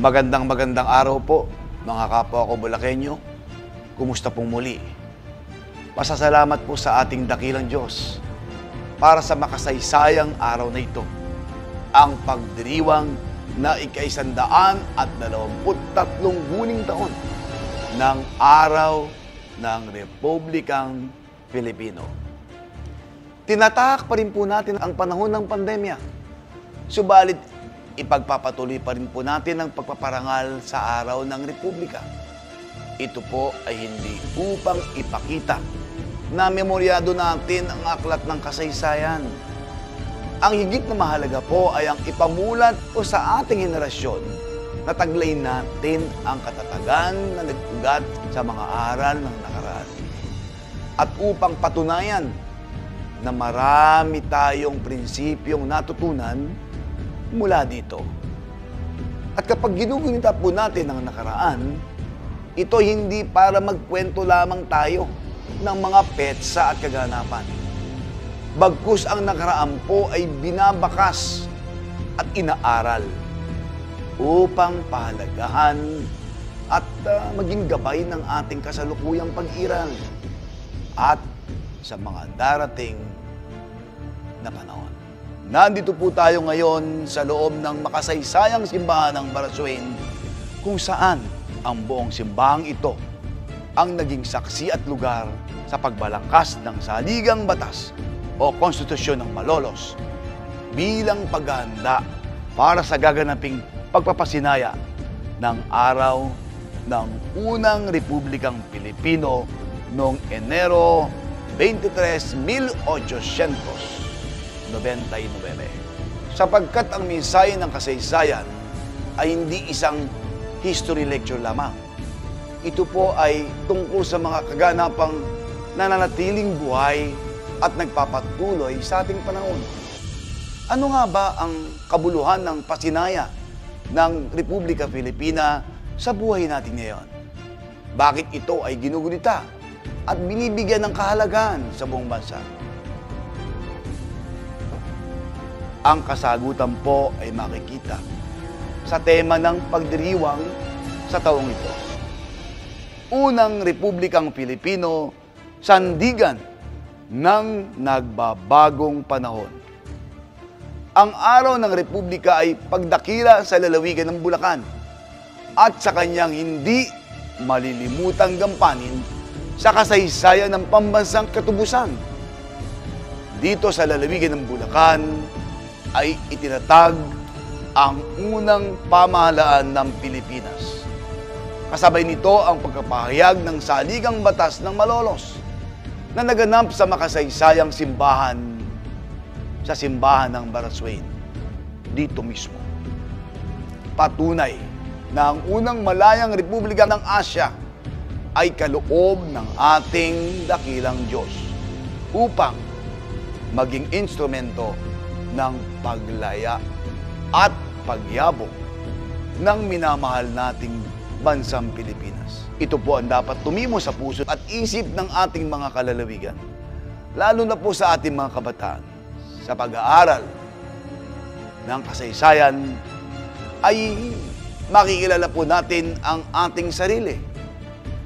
Magandang magandang araw po, mga kapwa ko Bulakenyo. Kumusta pong muli? Pasasalamat po sa ating dakilang Diyos para sa makasaysayang araw na ito. Ang pagdiriwang na ikaisandaan at dalawamput tatlong guning taon ng araw ng Republikang Pilipino. Tinatahak pa rin po natin ang panahon ng pandemya. Subalit, ipagpapatuloy pa rin po natin ang pagpaparangal sa araw ng Republika. Ito po ay hindi upang ipakita na memoryado natin ang aklat ng kasaysayan. Ang higit na mahalaga po ay ang ipamulat po sa ating henerasyon na taglay natin ang katatagan na nagpugat sa mga aral ng nakaraan. At upang patunayan na marami tayong prinsipyong natutunan mula dito. At kapag ginugunita po natin ang nakaraan, ito hindi para magkwento lamang tayo ng mga petsa at kaganapan. Bagkus ang nakaraan po ay binabakas at inaaral upang pahalagahan at uh, maging gabay ng ating kasalukuyang pag-iral at sa mga darating na panahon. Nandito po tayo ngayon sa loob ng makasaysayang simbahan ng Baraswain kung saan ang buong simbahang ito ang naging saksi at lugar sa pagbalangkas ng saligang batas o konstitusyon ng Malolos bilang paghahanda para sa gaganaping pagpapasinaya ng araw ng unang Republikang Pilipino noong Enero 23, 1899. Sapagkat ang minsay ng kasaysayan ay hindi isang history lecture lamang. Ito po ay tungkol sa mga kaganapang nananatiling buhay at nagpapatuloy sa ating panahon. Ano nga ba ang kabuluhan ng pasinaya ng Republika Filipina sa buhay natin ngayon? Bakit ito ay ginugunita at binibigyan ng kahalagaan sa buong bansa? Ang kasagutan po ay makikita sa tema ng pagdiriwang sa taong ito. Unang Republikang Pilipino, sandigan ng nagbabagong panahon. Ang araw ng Republika ay pagdakila sa lalawigan ng Bulacan at sa kanyang hindi malilimutang gampanin sa kasaysayan ng pambansang katubusan. Dito sa lalawigan ng Bulacan ay itinatag ang unang pamahalaan ng Pilipinas. Kasabay nito ang pagkapahayag ng saligang batas ng Malolos na naganap sa makasaysayang simbahan sa simbahan ng Baraswain, dito mismo. Patunay na ang unang malayang republika ng Asya ay kaloob ng ating dakilang Diyos upang maging instrumento ng paglaya at pagyabong ng minamahal nating bansang Pilipinas. Ito po ang dapat tumimo sa puso at isip ng ating mga kalalawigan, lalo na po sa ating mga kabataan, sa pag-aaral ng kasaysayan ay makikilala po natin ang ating sarili.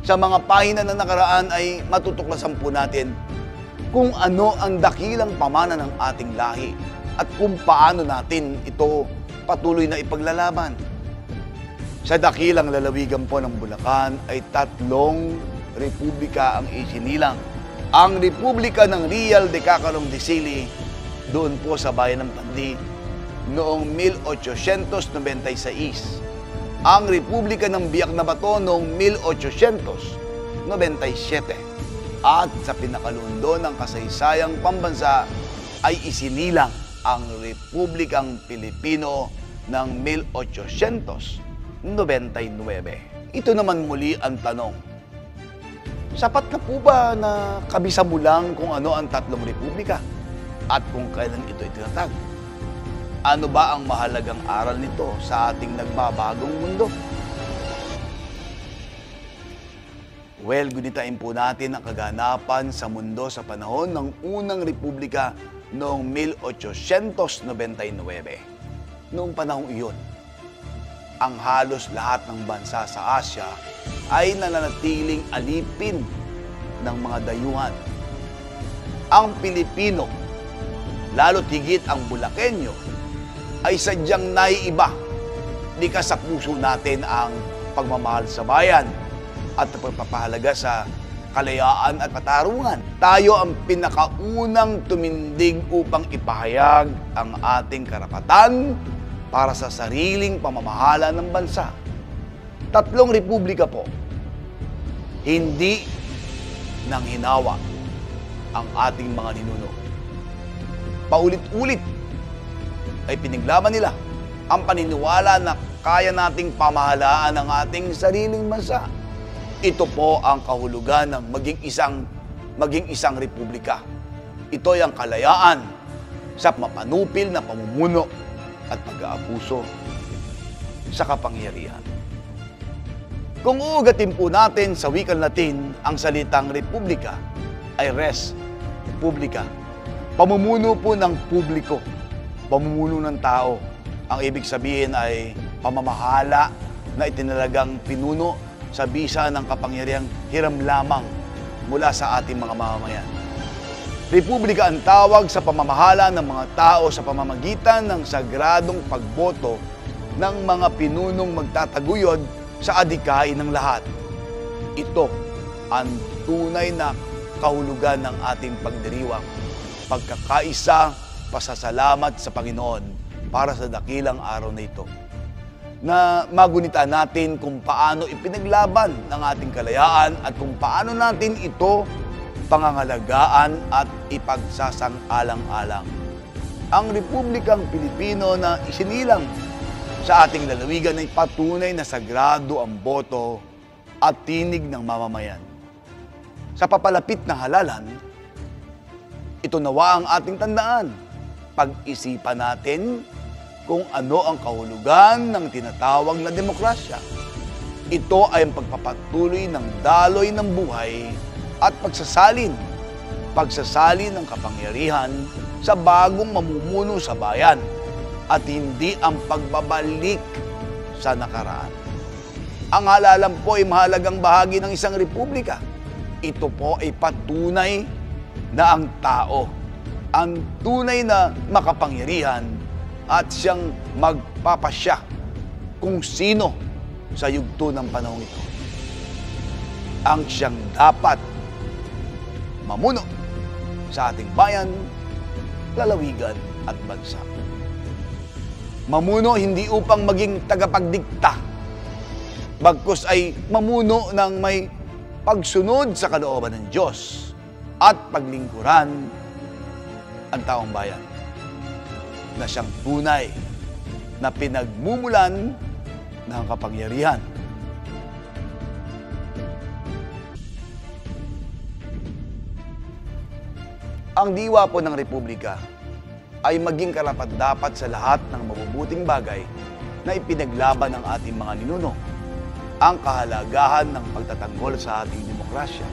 Sa mga pahina na nakaraan ay matutuklasan po natin kung ano ang dakilang pamana ng ating lahi at kung paano natin ito patuloy na ipaglalaban. Sa dakilang lalawigan po ng Bulacan ay tatlong republika ang isinilang. Ang Republika ng Real de Cacarong de Sili doon po sa bayan ng Pandi noong 1896. Ang Republika ng Biak na Bato noong 1897. At sa pinakalundo ng kasaysayang pambansa ay isinilang ang Republikang Pilipino ng 1899. Ito naman muli ang tanong. Sapat na po ba na kabisa mo lang kung ano ang tatlong republika at kung kailan ito itinatag? Ano ba ang mahalagang aral nito sa ating nagbabagong mundo? Well, gunitain po natin ang kaganapan sa mundo sa panahon ng unang republika noong 1899. Noong panahong iyon, ang halos lahat ng bansa sa Asya ay nananatiling alipin ng mga dayuhan. Ang Pilipino, lalo tigit ang Bulakenyo, ay sadyang naiiba. Di ka sa puso natin ang pagmamahal sa bayan at pagpapahalaga sa kalayaan at katarungan. Tayo ang pinakaunang tumindig upang ipahayag ang ating karapatan para sa sariling pamamahala ng bansa. Tatlong republika po, hindi nang hinawa ang ating mga ninuno. Paulit-ulit ay pinaglaban nila ang paniniwala na kaya nating pamahalaan ang ating sariling bansa. Ito po ang kahulugan ng maging isang maging isang republika. Ito ay ang kalayaan sa mapanupil na pamumuno at pag-aabuso sa kapangyarihan. Kung uugatin po natin sa wikang Latin ang salitang republika ay res publica. Pamumuno po ng publiko, pamumuno ng tao. Ang ibig sabihin ay pamamahala na itinalagang pinuno sa bisa ng kapangyarihang hiram lamang mula sa ating mga mamamayan. Republika ang tawag sa pamamahala ng mga tao sa pamamagitan ng sagradong pagboto ng mga pinunong magtataguyod sa adikain ng lahat. Ito ang tunay na kahulugan ng ating pagdiriwang, pagkakaisa, pasasalamat sa Panginoon para sa dakilang araw na ito na magunita natin kung paano ipinaglaban ng ating kalayaan at kung paano natin ito pangangalagaan at ipagsasang-alang-alang. Ang Republikang Pilipino na isinilang sa ating lalawigan ay patunay na sagrado ang boto at tinig ng mamamayan. Sa papalapit na halalan, ito nawa ang ating tandaan. Pag-isipan natin kung ano ang kahulugan ng tinatawag na demokrasya. Ito ay ang pagpapatuloy ng daloy ng buhay at pagsasalin, pagsasalin ng kapangyarihan sa bagong mamumuno sa bayan at hindi ang pagbabalik sa nakaraan. Ang halalan po ay mahalagang bahagi ng isang republika. Ito po ay patunay na ang tao, ang tunay na makapangyarihan at siyang magpapasya kung sino sa yugto ng panahon ito. Ang siyang dapat mamuno sa ating bayan, lalawigan at bansa. Mamuno hindi upang maging tagapagdikta, bagkus ay mamuno ng may pagsunod sa kalooban ng Diyos at paglingkuran ang taong bayan na siyang tunay na pinagmumulan ng kapangyarihan. Ang diwa po ng Republika ay maging karapat-dapat sa lahat ng mabubuting bagay na ipinaglaban ng ating mga ninuno. Ang kahalagahan ng pagtatanggol sa ating demokrasya,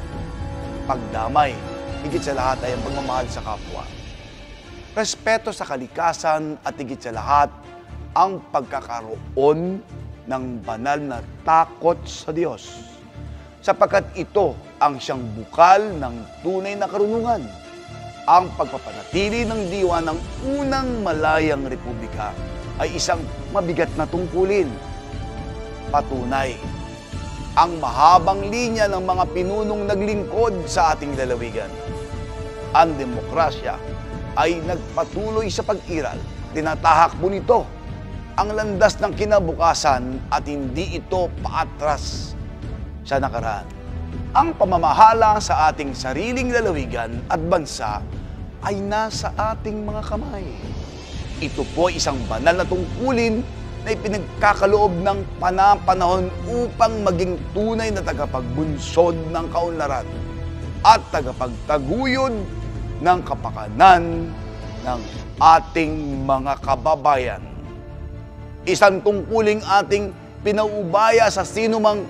pagdamay, higit sa lahat ay ang pagmamahal sa kapwa respeto sa kalikasan at higit sa lahat, ang pagkakaroon ng banal na takot sa Diyos. Sapagkat ito ang siyang bukal ng tunay na karunungan, ang pagpapanatili ng diwa ng unang malayang republika ay isang mabigat na tungkulin. Patunay, ang mahabang linya ng mga pinunong naglingkod sa ating lalawigan. Ang demokrasya ay nagpatuloy sa pag-iral. Tinatahak mo nito ang landas ng kinabukasan at hindi ito paatras sa nakaraan. Ang pamamahala sa ating sariling lalawigan at bansa ay nasa ating mga kamay. Ito po ay isang banal na tungkulin na ipinagkakaloob ng panapanahon upang maging tunay na tagapagbunsod ng kaunlaran at tagapagtaguyod ng kapakanan ng ating mga kababayan. Isang tungkuling ating pinaubaya sa sinumang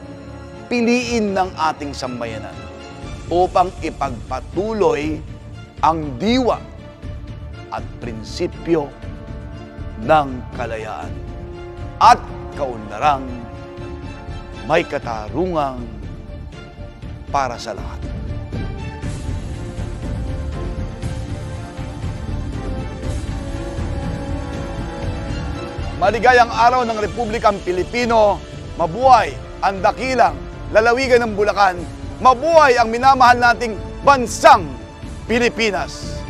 piliin ng ating sambayanan upang ipagpatuloy ang diwa at prinsipyo ng kalayaan at kaunlarang may katarungang para sa lahat. Maligayang araw ng Republikang Pilipino, mabuhay ang dakilang lalawigan ng Bulacan, mabuhay ang minamahal nating bansang Pilipinas.